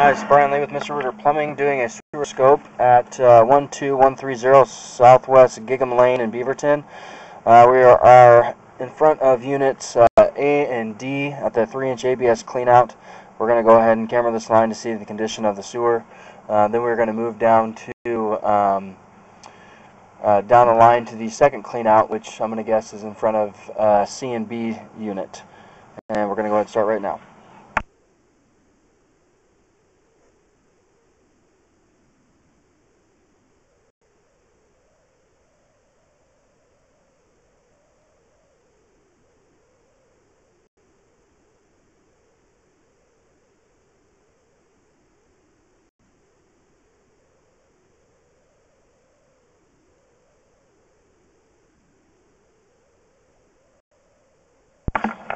Hi, it's Brian Lee with Mr. Rooter Plumbing doing a sewer scope at uh, 12130 Southwest Dingham Lane in Beaverton. Uh, we are, are, in front of units uh, A and D at the 3-inch ABS cleanout. We're going to go ahead and camera this line to see the condition of the sewer. Uh, then we're going to move down to um, uh, down the line to the second cleanout, which I'm going to guess is in front of uh, C and B unit. And we're going to go ahead and start right now.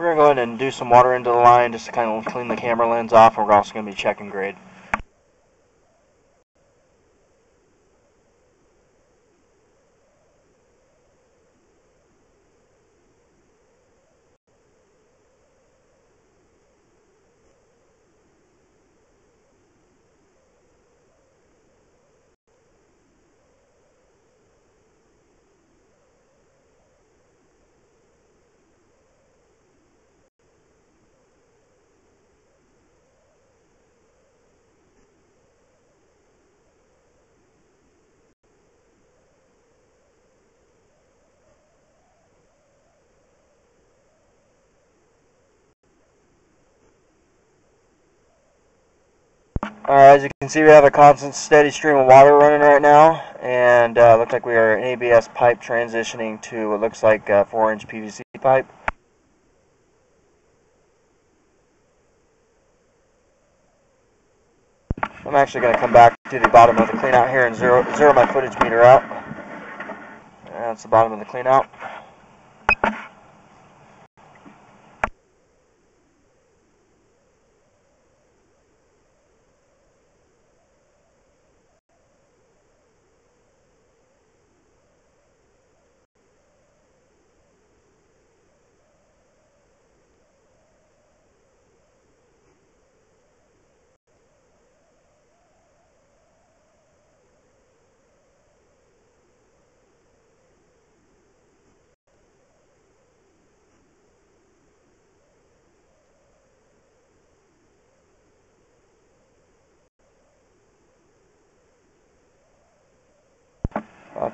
We're going to go ahead and do some water into the line just to kind of clean the camera lens off. And we're also going to be checking grade. As you can see we have a constant steady stream of water running right now and uh, looks like we are an ABS pipe transitioning to what looks like a 4 inch PVC pipe. I'm actually going to come back to the bottom of the cleanout here and zero, zero my footage meter out. That's the bottom of the cleanout.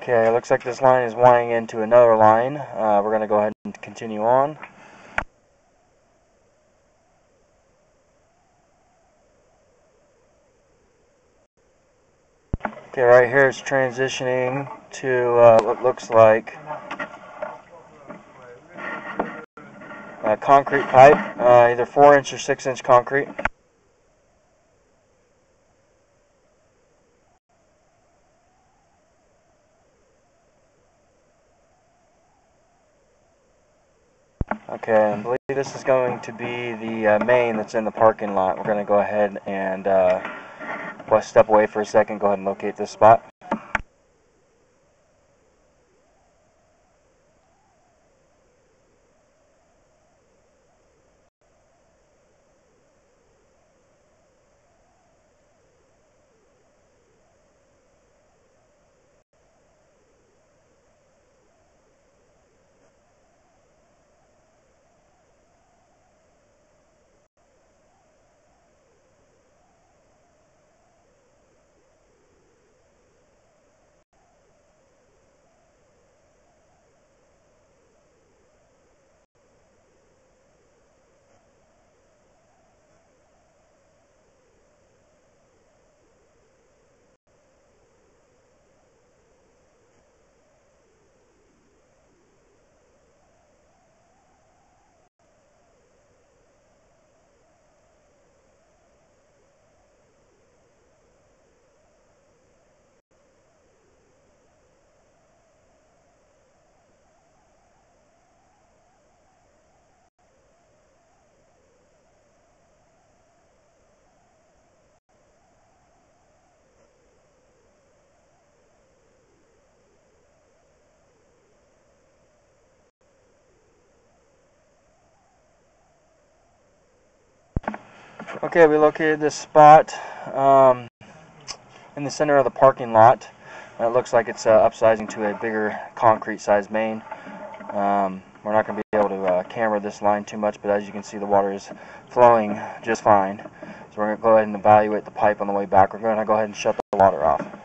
Okay, it looks like this line is winding into another line. Uh, we're going to go ahead and continue on. Okay, right here it's transitioning to uh, what looks like a concrete pipe, uh, either 4 inch or 6 inch concrete. Okay, I believe this is going to be the uh, main that's in the parking lot. We're going to go ahead and uh, step away for a second, go ahead and locate this spot. Okay, we located this spot um, in the center of the parking lot. it looks like it's uh, upsizing to a bigger concrete sized main. Um, we're not going to be able to uh, camera this line too much, but as you can see the water is flowing just fine. So we're going to go ahead and evaluate the pipe on the way back. We're going to go ahead and shut the water off.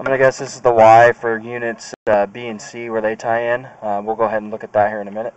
I'm going to guess this is the Y for units uh, B and C where they tie in. Uh, we'll go ahead and look at that here in a minute.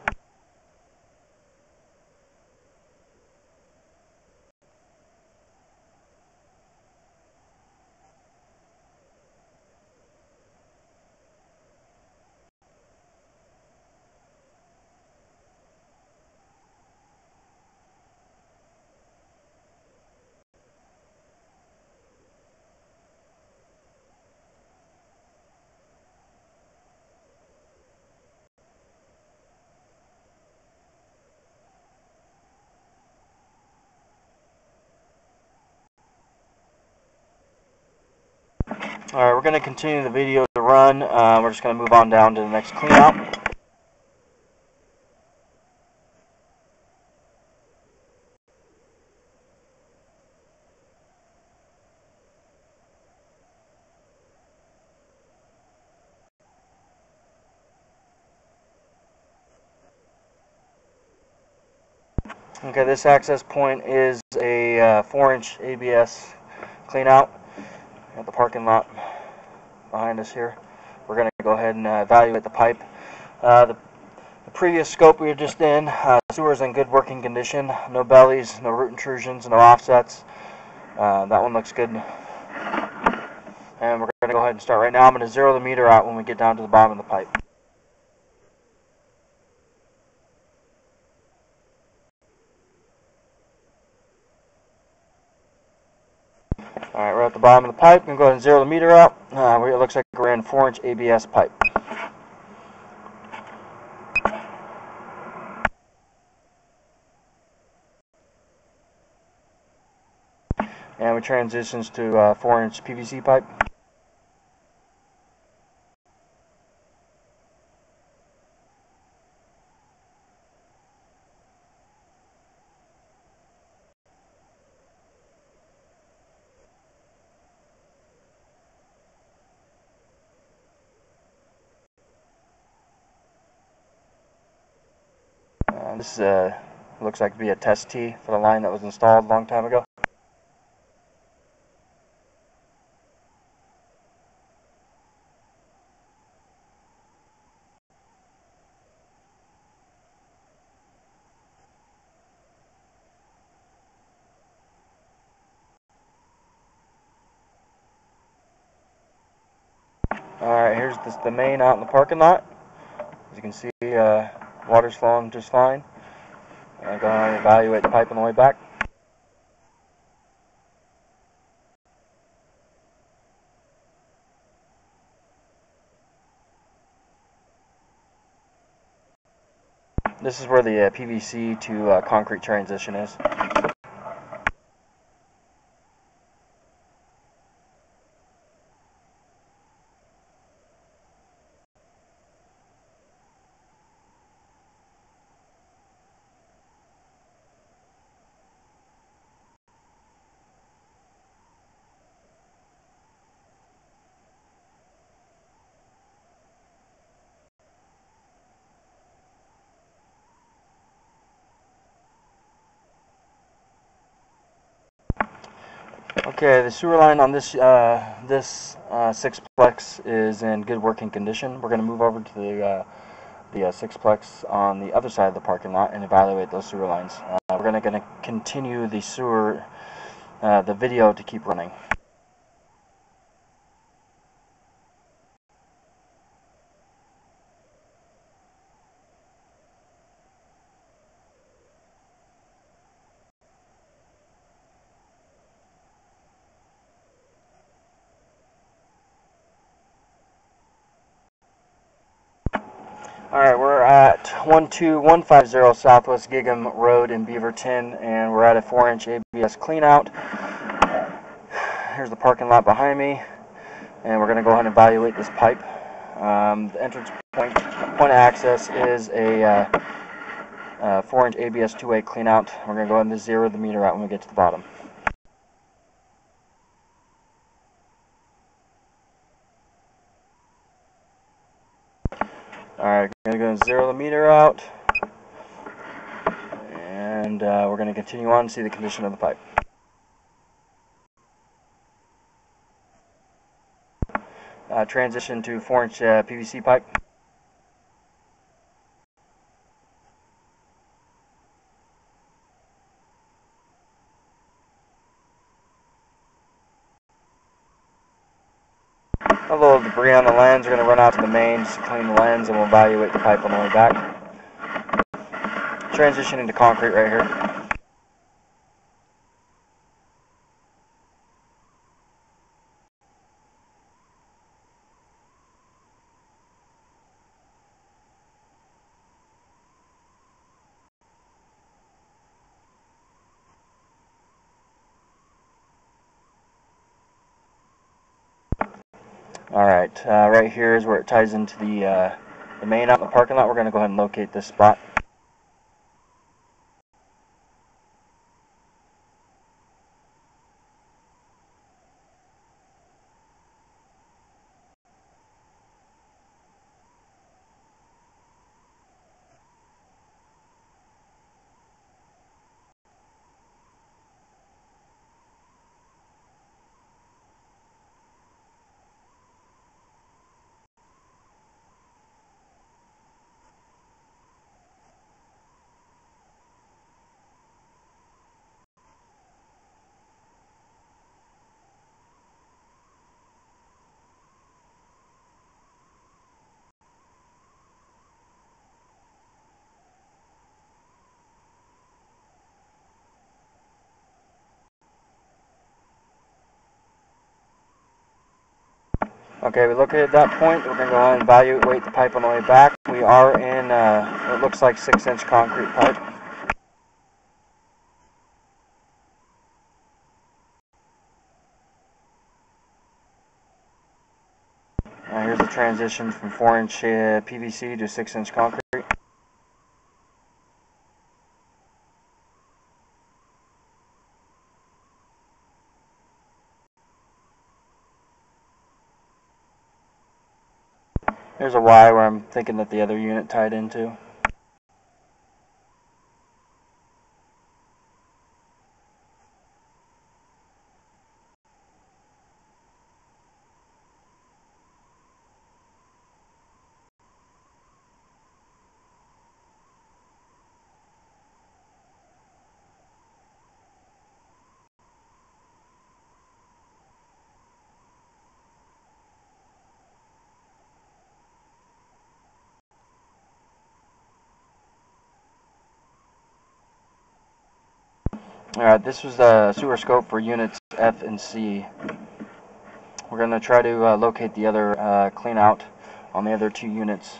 Alright, we're going to continue the video to run. Uh, we're just going to move on down to the next cleanout. Okay, this access point is a uh, 4-inch ABS cleanout at the parking lot behind us here. We're going to go ahead and uh, evaluate the pipe. Uh, the, the, previous scope we were just in, uh, sewer is in good working condition. No bellies, no root intrusions, no offsets. That one looks good. And we're going to go ahead and start right now. I'm going to zero the meter out when we get down to the bottom of the pipe. Alright, we're at the bottom of the pipe. I'm going to go ahead and zero the meter out. Uh, it looks like we're in 4 inch ABS pipe. And we transitions to uh, 4 inch PVC pipe. Uh, this uh, looks like to be a test tee for the line that was installed a long time ago. Alright, here's this, the main out in the parking lot. As you can see, uh, water's flowing just fine. I'm going to evaluate the pipe on the way back. This is where the uh, PVC to uh, concrete transition is. Okay, the sewer line on this uh, this uh, sixplex is in good working condition. We're going to move over to the uh, the uh, sixplex on the other side of the parking lot and evaluate those sewer lines. Uh, we're going to continue the sewer uh, the video to keep running. Alright, we're at 12150 Southwest Dingham Road in Beaverton, and we're at a 4-inch ABS cleanout. Here's the parking lot behind me, and we're going to go ahead and evaluate this pipe. Um, the entrance point, point of access is a uh, uh, 4-inch ABS two-way cleanout. We're going to go ahead and zero the meter out when we get to the bottom. Alright, we're going to zero the meter out. And uh, we're going to continue on and see the condition of the pipe. Uh, transition to 4 inch uh, PVC pipe. A little debris We're going to run out to the main, just clean the lens, and we'll evaluate the pipe on the way back. Transitioning to concrete right here. Alright, uh, right here is where it ties into the, uh, the main out in the parking lot. We're going to go ahead and locate this spot. Okay, we located that point. We're going to go ahead and evaluate the pipe on the way back. We are in uh, what looks like 6 inch concrete pipe. Uh, here's the transition from 4 inch uh, PVC to 6 inch concrete. There's a Y where I'm thinking that the other unit tied into. Alright, this was the sewer scope for units F and C. We're going to try to uh, locate the other uh, clean out on the other two units.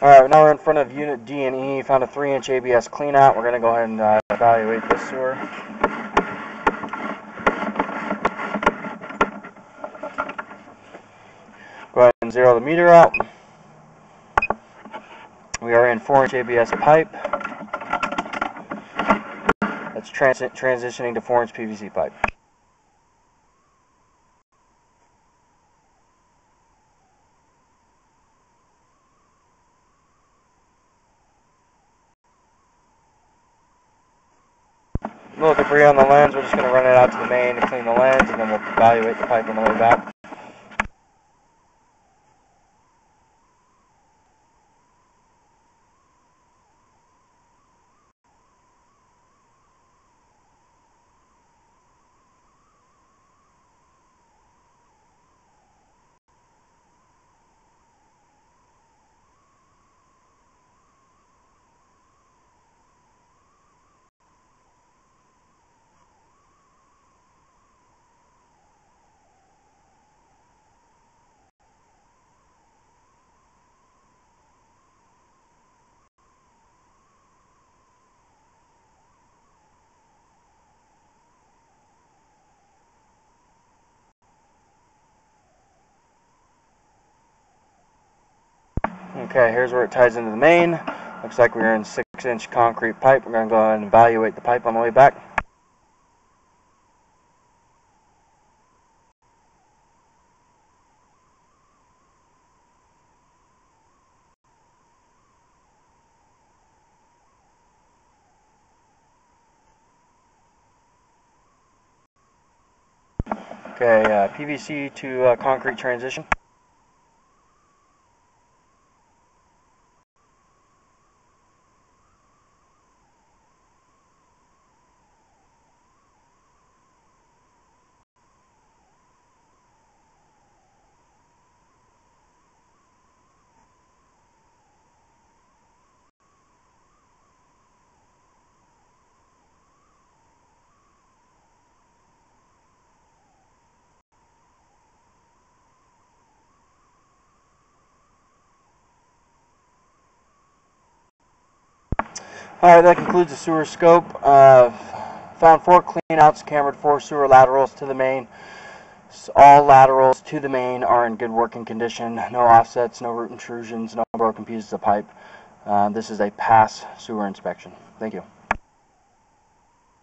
Alright, now we're in front of Unit D and E. Found a 3 inch ABS cleanout. We're going to go ahead and uh, evaluate this sewer. Go ahead and zero the meter out. We are in 4 inch ABS pipe. That's trans transitioning to 4 inch PVC pipe. Debris on the lens, we're just going to run it out to the main to clean the lens and then we'll evaluate the pipe on the way back. Okay, here's where it ties into the main. Looks like we're in 6 inch concrete pipe. We're going to go ahead and evaluate the pipe on the way back. Okay, uh, PVC to uh, concrete transition. Alright, that concludes the sewer scope. Uh, found four cleanouts, cambered four sewer laterals to the main. All laterals to the main are in good working condition. No offsets, no root intrusions, no broken pieces of pipe. Uh, this is a pass sewer inspection. Thank you.